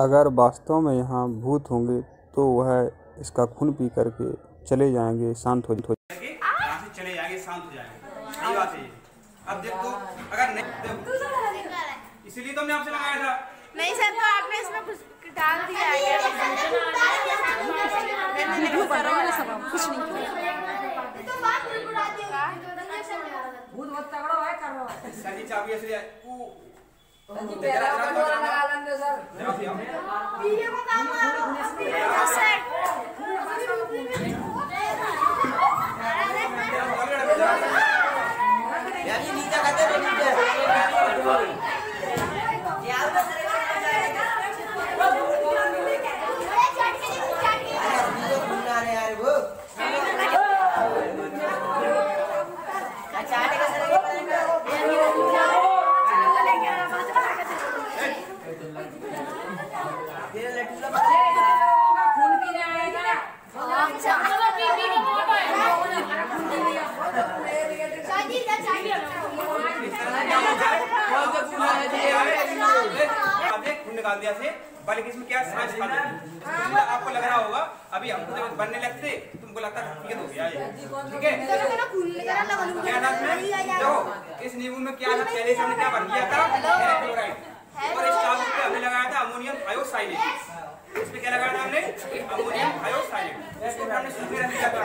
अगर वास्तव में यहाँ भूत होंगे तो वह इसका खून पी करके चले जाएँगे शांत हो से चले जाएँगे शांत हो जाएँगे। सही बात है अब देखो अगर नहीं इसीलिए तो हमने आपसे लगाया था। नहीं सर तो आपने इसमें कुछ डाल दिया है। कुछ नहीं भूत बहुत तगड़ा है कर रहा है। सर चाबी ऐसे ऊ जी पैरा का डोरा लगा लेंगे सर जरा से आओ। खून निकाल दिया थे बल्कि इसमें क्या सांस खा इसमें आपको लग रहा होगा अभी हमको जब बनने लगते तुमको लगता है तो हो गया ये। ठीक है? क्या नाम है? देखो इस नींबू में क्या था पहले से हमने क्या भर दिया था? और इस चावल पे हमने लगाया था अमोनियम थायोसाइनेट इस पे क्या लगाया था हमने? अमोनियम थायोसाइनेट इसको हमने सूखे रख दिया था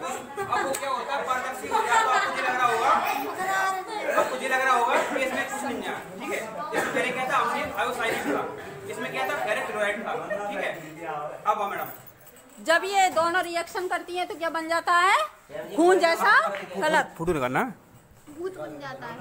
तो अब वो क्या होता है पारदर्शी हो गया तो आपको लग रहा होगा? आपको लग रहा होगा कि इसमें कुछ नहीं है। ठीक है? इसमें पहले क्या था अमोनियम थायोसाइनेट था इसमें क्या था? फेरिक था। ठीक है। अब मैडम। जब ये दोनों रिएक्शन करती हैं तो क्या बन जाता है? खून जैसा? गलत। फ़ोटो निकालना। भूत बन जाता है।